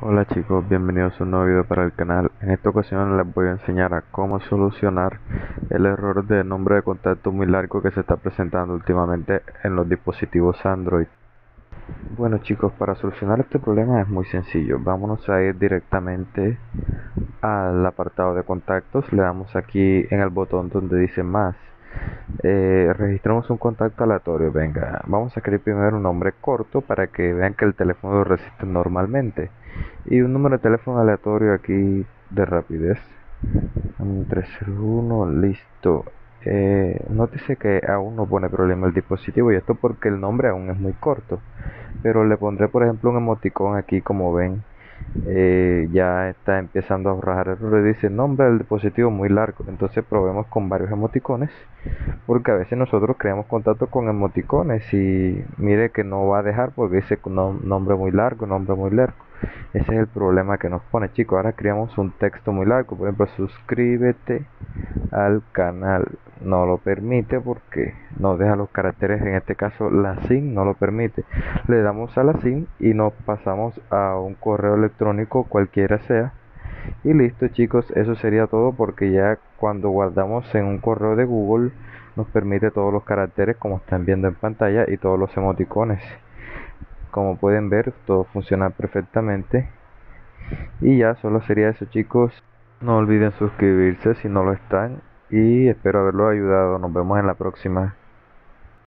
Hola chicos, bienvenidos a un nuevo video para el canal. En esta ocasión les voy a enseñar a cómo solucionar el error de nombre de contacto muy largo que se está presentando últimamente en los dispositivos Android. Bueno chicos, para solucionar este problema es muy sencillo. Vámonos a ir directamente al apartado de contactos. Le damos aquí en el botón donde dice más. Eh, registramos un contacto aleatorio. Venga, vamos a escribir primero un nombre corto para que vean que el teléfono lo resiste normalmente. Y un número de teléfono aleatorio aquí de rapidez. 301 listo. Eh, que aún no pone problema el dispositivo y esto porque el nombre aún es muy corto. Pero le pondré por ejemplo un emoticón aquí como ven eh, ya está empezando a arrojar errores. Dice nombre del dispositivo muy largo entonces probemos con varios emoticones porque a veces nosotros creamos contacto con emoticones y mire que no va a dejar porque dice nombre muy largo nombre muy largo ese es el problema que nos pone chicos ahora creamos un texto muy largo. Por ejemplo suscríbete al canal no lo permite porque no deja los caracteres en este caso la sin no lo permite. Le damos a la sin y nos pasamos a un correo electrónico cualquiera sea y listo chicos eso sería todo porque ya cuando guardamos en un correo de google nos permite todos los caracteres como están viendo en pantalla y todos los emoticones. Como pueden ver todo funciona perfectamente. Y ya solo sería eso chicos. No olviden suscribirse si no lo están y espero haberlo ayudado. Nos vemos en la próxima